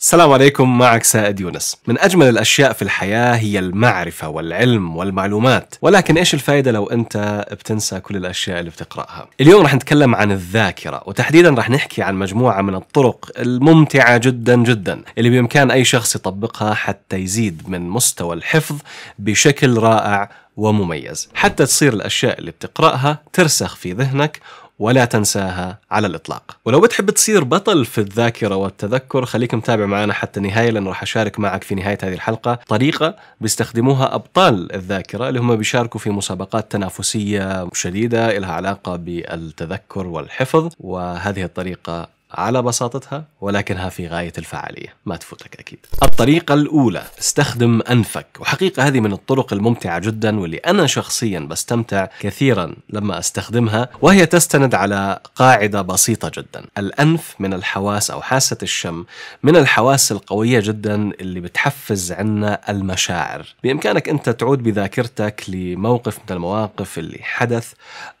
السلام عليكم معك سائد يونس. من أجمل الأشياء في الحياة هي المعرفة والعلم والمعلومات. ولكن إيش الفائدة لو أنت بتنسى كل الأشياء اللي بتقرأها؟ اليوم رح نتكلم عن الذاكرة وتحديدا رح نحكي عن مجموعة من الطرق الممتعة جدا جدا اللي بإمكان أي شخص يطبقها حتى يزيد من مستوى الحفظ بشكل رائع ومميز. حتى تصير الأشياء اللي بتقرأها ترسخ في ذهنك ولا تنساها على الإطلاق. ولو بتحب تصير بطل في الذاكرة والتذكر خليك متابع معنا حتى النهاية لأنه راح أشارك معك في نهاية هذه الحلقة طريقة بيستخدموها أبطال الذاكرة اللي هم بيشاركوا في مسابقات تنافسية شديدة لها علاقة بالتذكر والحفظ وهذه الطريقة على بساطتها ولكنها في غاية الفعالية ما تفوتك أكيد. الطريقة الأولى استخدم أنفك. وحقيقة هذه من الطرق الممتعة جدا واللي أنا شخصيا بستمتع كثيرا لما أستخدمها وهي تستند على قاعدة بسيطة جدا. الأنف من الحواس أو حاسة الشم من الحواس القوية جدا اللي بتحفز عنا المشاعر. بإمكانك أنت تعود بذاكرتك لموقف من المواقف اللي حدث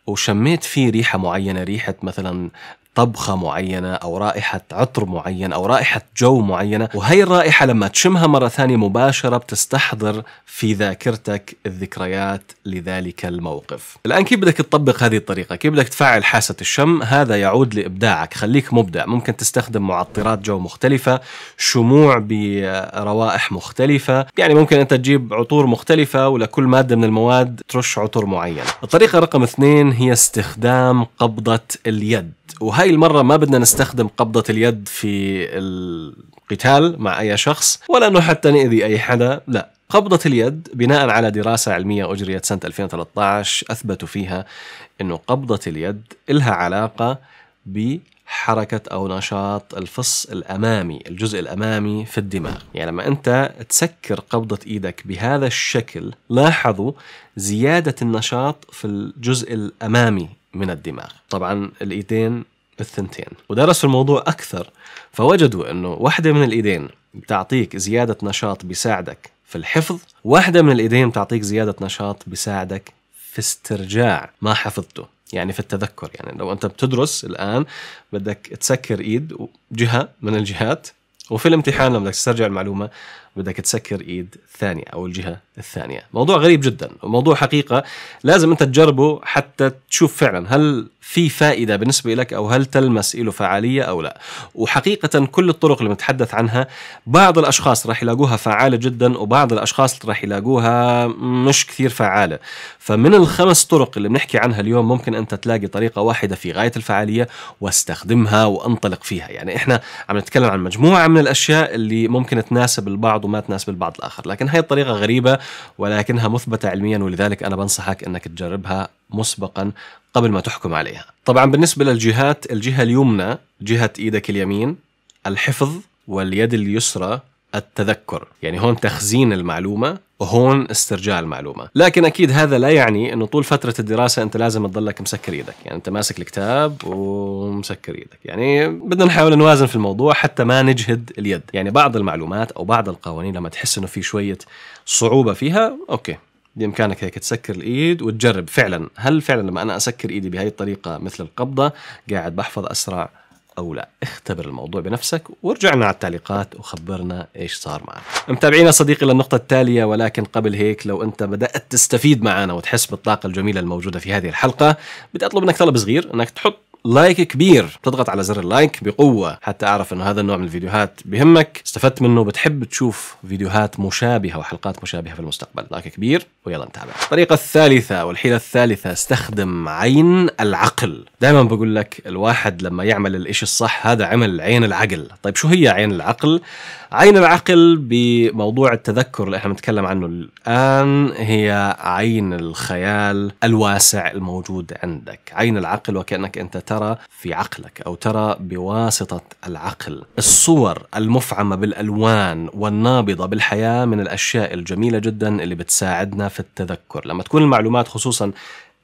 وشميت فيه ريحة معينة ريحة مثلا طبخة معينة أو رائحة عطر معين أو رائحة جو معينة وهي الرائحة لما تشمها مرة ثانية مباشرة بتستحضر في ذاكرتك الذكريات لذلك الموقف. الآن كيف بدك تطبق هذه الطريقة؟ كيف بدك تفعل حاسة الشم؟ هذا يعود لإبداعك خليك مبدع. ممكن تستخدم معطرات جو مختلفة شموع بروائح مختلفة. يعني ممكن أنت تجيب عطور مختلفة ولكل مادة من المواد ترش عطر معين. الطريقة رقم اثنين هي استخدام قبضة اليد. وهاي المرة ما بدنا نستخدم قبضة اليد في القتال مع أي شخص ولا أنه حتى نأذي أي حدا لا. قبضة اليد بناء على دراسة علمية أجريت سنة 2013 أثبتوا فيها أنه قبضة اليد إلها علاقة بحركة أو نشاط الفص الأمامي الجزء الأمامي في الدماغ. يعني لما أنت تسكر قبضة إيدك بهذا الشكل لاحظوا زيادة النشاط في الجزء الأمامي من الدماغ. طبعا الإيدين الثنتين. ودرسوا الموضوع أكثر فوجدوا أنه واحدة من الإيدين بتعطيك زيادة نشاط بيساعدك في الحفظ واحدة من الإيدين بتعطيك زيادة نشاط بيساعدك في استرجاع ما حفظته يعني في التذكر. يعني لو أنت بتدرس الآن بدك تسكر إيد جهة من الجهات وفي الامتحان لما بدك تسترجع المعلومة بدك تسكر إيد الثانية أو الجهة الثانية. موضوع غريب جدا موضوع حقيقة لازم أنت تجربه حتى تشوف فعلا هل في فائدة بالنسبة لك أو هل تلمس له فعالية أو لا. وحقيقة كل الطرق اللي بنتحدث عنها بعض الأشخاص راح يلاقوها فعالة جدا وبعض الأشخاص راح يلاقوها مش كثير فعالة. فمن الخمس طرق اللي بنحكي عنها اليوم ممكن أنت تلاقي طريقة واحدة في غاية الفعالية واستخدمها وانطلق فيها. يعني إحنا عم نتكلم عن مجموعة من الأشياء اللي ممكن تناسب البعض وما تناسب البعض الآخر. لكن هاي الطريقة غريبة ولكنها مثبتة علميا ولذلك أنا بنصحك أنك تجربها مسبقا قبل ما تحكم عليها. طبعا بالنسبة للجهات الجهة اليمنى جهة إيدك اليمين الحفظ واليد اليسرى التذكر. يعني هون تخزين المعلومة وهون استرجاع المعلومة. لكن أكيد هذا لا يعني أنه طول فترة الدراسة أنت لازم تضلك مسكر إيدك. يعني أنت ماسك الكتاب ومسكر إيدك. يعني بدنا نحاول نوازن في الموضوع حتى ما نجهد اليد. يعني بعض المعلومات أو بعض القوانين لما تحس أنه في شوية صعوبة فيها okay. بإمكانك هيك تسكر الإيد وتجرب. فعلا هل فعلا لما أنا أسكر إيدي بهي الطريقة مثل القبضة قاعد بحفظ أسرع أو لا. اختبر الموضوع بنفسك وارجع لنا على التعليقات وخبرنا إيش صار معك. متابعينا صديقي للنقطة التالية ولكن قبل هيك لو أنت بدأت تستفيد معنا وتحس بالطاقة الجميلة الموجودة في هذه الحلقة بدي أطلب منك طلب صغير أنك تحط like كبير تضغط على زر ال like بقوة حتى أعرف أنه هذا النوع من الفيديوهات بهمك استفدت منه بتحب تشوف فيديوهات مشابهة وحلقات مشابهة في المستقبل. like كبير ويلا نتابع. الطريقة الثالثة والحيلة الثالثة استخدم عين العقل. دائما بقول لك الواحد لما يعمل الإشي الصح هذا عمل عين العقل. طيب شو هي عين العقل؟ عين العقل بموضوع التذكر اللي إحنا بنتكلم عنه الآن هي عين الخيال الواسع الموجود عندك. عين العقل وكأنك أنت ترى في عقلك أو ترى بواسطة العقل. الصور المفعمة بالألوان والنابضة بالحياة من الأشياء الجميلة جدا اللي بتساعدنا في التذكر. لما تكون المعلومات خصوصا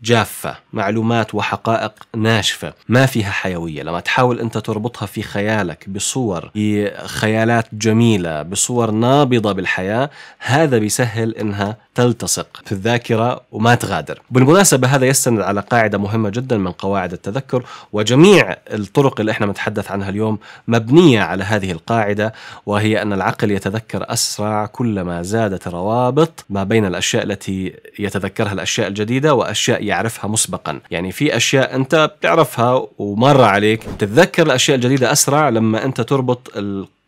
جافة معلومات وحقائق ناشفة ما فيها حيوية. لما تحاول أنت تربطها في خيالك بصور بخيالات جميلة بصور نابضة بالحياة هذا بيسهل إنها تلتصق في الذاكرة وما تغادر. بالمناسبة هذا يستند على قاعدة مهمة جدا من قواعد التذكر وجميع الطرق اللي إحنا نتحدث عنها اليوم مبنية على هذه القاعدة وهي أن العقل يتذكر أسرع كلما زادت الروابط ما بين الأشياء التي يتذكرها الأشياء الجديدة وأشياء يعرفها مسبقا. يعني في أشياء أنت بتعرفها ومر عليك. تتذكر الأشياء الجديدة أسرع لما أنت تربط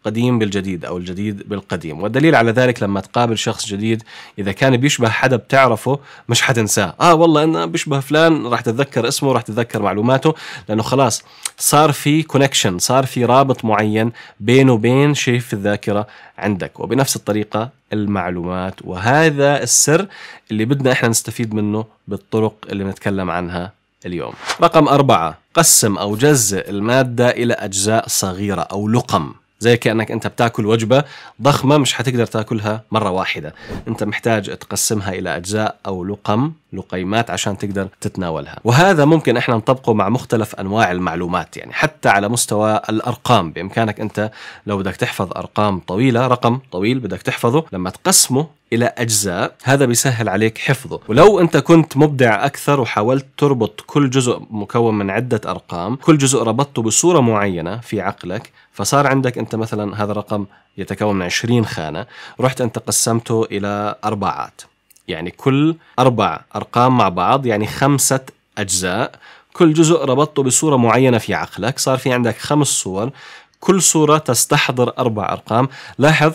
القديم بالجديد أو الجديد بالقديم. والدليل على ذلك لما تقابل شخص جديد إذا كان بيشبه حدا بتعرفه مش حتنساه آه والله انه بيشبه فلان راح تتذكر اسمه راح تتذكر معلوماته لأنه خلاص صار في كونكشن صار في رابط معين بينه وبين شيء في الذاكرة عندك وبنفس الطريقة المعلومات. وهذا السر اللي بدنا إحنا نستفيد منه بالطرق اللي بنتكلم عنها اليوم. رقم أربعة قسم أو جزء المادة إلى أجزاء صغيرة أو لقم. زي كأنك أنت بتاكل وجبة ضخمة مش حتقدر تاكلها مرة واحدة. أنت محتاج تقسمها إلى أجزاء أو لقم. لقيمات عشان تقدر تتناولها. وهذا ممكن إحنا نطبقه مع مختلف أنواع المعلومات يعني حتى على مستوى الأرقام. بإمكانك أنت لو بدك تحفظ أرقام طويلة رقم طويل بدك تحفظه لما تقسمه إلى أجزاء هذا بيسهل عليك حفظه. ولو أنت كنت مبدع أكثر وحاولت تربط كل جزء مكون من عدة أرقام كل جزء ربطته بصورة معينة في عقلك فصار عندك أنت مثلا هذا الرقم يتكون من 20 خانة رحت أنت قسمته إلى أربعات. يعني كل أربع أرقام مع بعض يعني خمسة أجزاء. كل جزء ربطته بصورة معينة في عقلك. صار في عندك خمس صور. كل صورة تستحضر أربع أرقام. لاحظ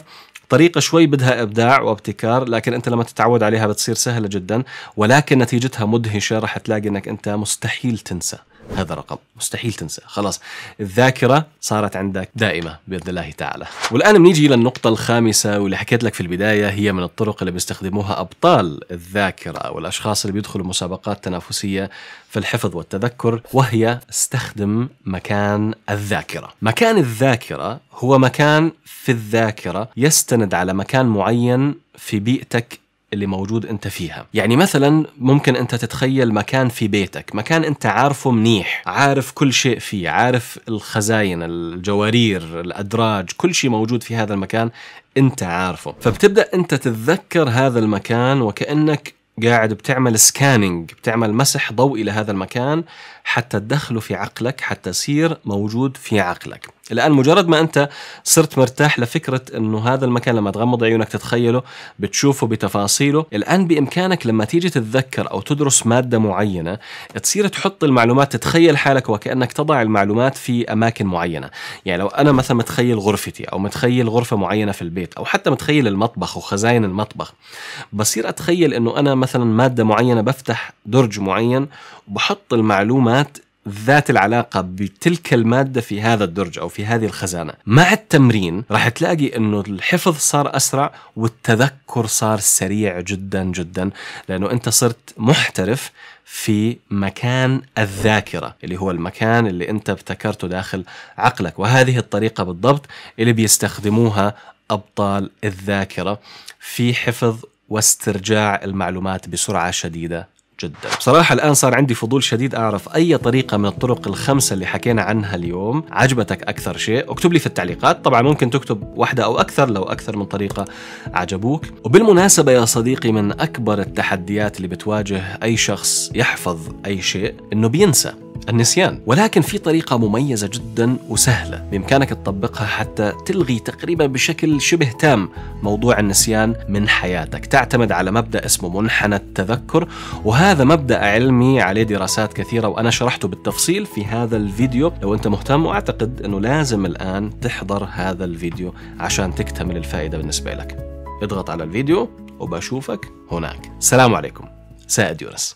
طريقة شوي بدها إبداع وابتكار لكن أنت لما تتعود عليها بتصير سهلة جدا ولكن نتيجتها مدهشة. رح تلاقي أنك أنت مستحيل تنسى. هذا الرقم مستحيل تنسى. خلاص الذاكرة صارت عندك دائمة بإذن الله تعالى. والآن بنيجي للنقطة الخامسة واللي حكيت لك في البداية هي من الطرق اللي بيستخدموها أبطال الذاكرة والأشخاص اللي بيدخلوا مسابقات تنافسية في الحفظ والتذكر وهي استخدم مكان الذاكرة. مكان الذاكرة هو مكان في الذاكرة يستند على مكان معين في بيئتك اللي موجود انت فيها. يعني مثلا ممكن انت تتخيل مكان في بيتك. مكان انت عارفه منيح عارف كل شيء فيه عارف الخزاين الجوارير الأدراج كل شيء موجود في هذا المكان انت عارفه. فبتبدأ انت تتذكر هذا المكان وكأنك قاعد بتعمل سكاننج بتعمل مسح ضوئي لهذا المكان حتى تدخله في عقلك حتى يصير موجود في عقلك. الآن مجرد ما أنت صرت مرتاح لفكرة أنه هذا المكان لما تغمض عيونك تتخيله بتشوفه بتفاصيله الآن بإمكانك لما تيجي تتذكر أو تدرس مادة معينة تصير تحط المعلومات تتخيل حالك وكأنك تضع المعلومات في أماكن معينة. يعني لو أنا مثلا متخيل غرفتي أو متخيل غرفة معينة في البيت أو حتى متخيل المطبخ وخزاين المطبخ بصير أتخيل أنه أنا مثلا مادة معينة بفتح درج معين وبحط المعلومات ذات العلاقة بتلك المادة في هذا الدرج أو في هذه الخزانة. مع التمرين راح تلاقي أنه الحفظ صار أسرع والتذكر صار سريع جدا جدا لأنه أنت صرت محترف في مكان الذاكرة اللي هو المكان اللي أنت ابتكرته داخل عقلك. وهذه الطريقة بالضبط اللي بيستخدموها أبطال الذاكرة في حفظ واسترجاع المعلومات بسرعة شديدة جدا. بصراحة الآن صار عندي فضول شديد أعرف أي طريقة من الطرق الخمسة اللي حكينا عنها اليوم عجبتك أكثر شيء. اكتب لي في التعليقات. طبعا ممكن تكتب واحدة أو أكثر لو أكثر من طريقة عجبوك. وبالمناسبة يا صديقي من أكبر التحديات اللي بتواجه أي شخص يحفظ أي شيء إنه بينسى. النسيان. ولكن في طريقة مميزة جدا وسهلة بإمكانك تطبقها حتى تلغي تقريبا بشكل شبه تام موضوع النسيان من حياتك. تعتمد على مبدأ اسمه منحنى التذكر وهذا مبدأ علمي عليه دراسات كثيرة وأنا شرحته بالتفصيل في هذا الفيديو. لو أنت مهتم وأعتقد أنه لازم الآن تحضر هذا الفيديو عشان تكتمل الفائدة بالنسبة لك. اضغط على الفيديو وبشوفك هناك. السلام عليكم. سائد يونس.